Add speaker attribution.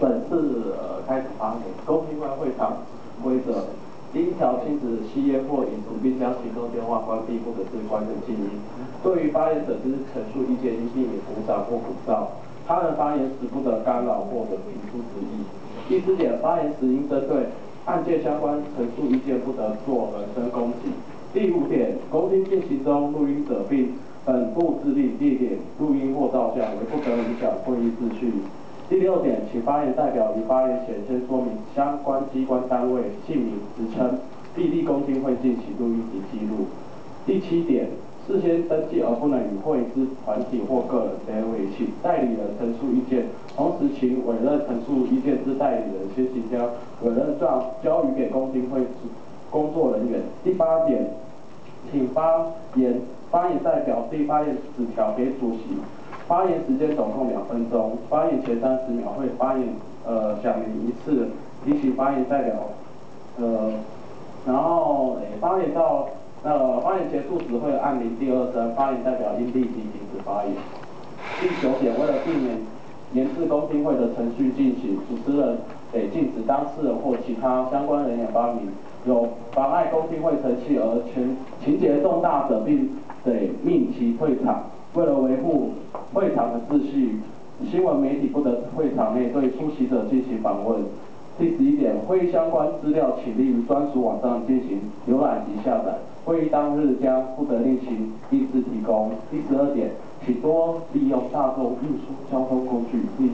Speaker 1: 本次呃开始发言，公听会会场规则，第一条禁止吸烟或饮食，并将行动电话关闭或者是关成静音。对于发言者之陈述意见，应避免鼓掌或鼓噪。他人发言时不得干扰或者提出质疑。第四点，发言时应针对案件相关陈述意见，不得做人身攻击。第五点，公听进行中，录音者并本部自立地点录音或照相，为不得影响会议秩序。第六点，请发言代表于发言前先说明相关机关单位姓名、职称，必立公听会进行录音及记录。第七点，事先登记而不能与会之团体或个人，别为请代理人陈述意见，同时请委任陈述意见之代理人先行将委任状交予给公听会工作人员。第八点，请发言发言代表递发言纸条给主席。发言时间总共两分钟，发言前三十秒会发言呃响铃一次，提醒发言代表呃，然后发言到呃发言结束时会按铃第二声，发言代表应立即停止发言。第九点，为了避免延迟公听会的程序进行，主持人得禁止当事人或其他相关人员发言有妨碍公听会程序而情情节重大者，并得命其退场。为了维护会场的秩序，新闻媒体不得会场内对出席者进行访问。第十一点，会议相关资料请立于专属网站进行浏览及下载。会议当日将不得另行依次提供。第十二点，请多利用大众运输交通工具，并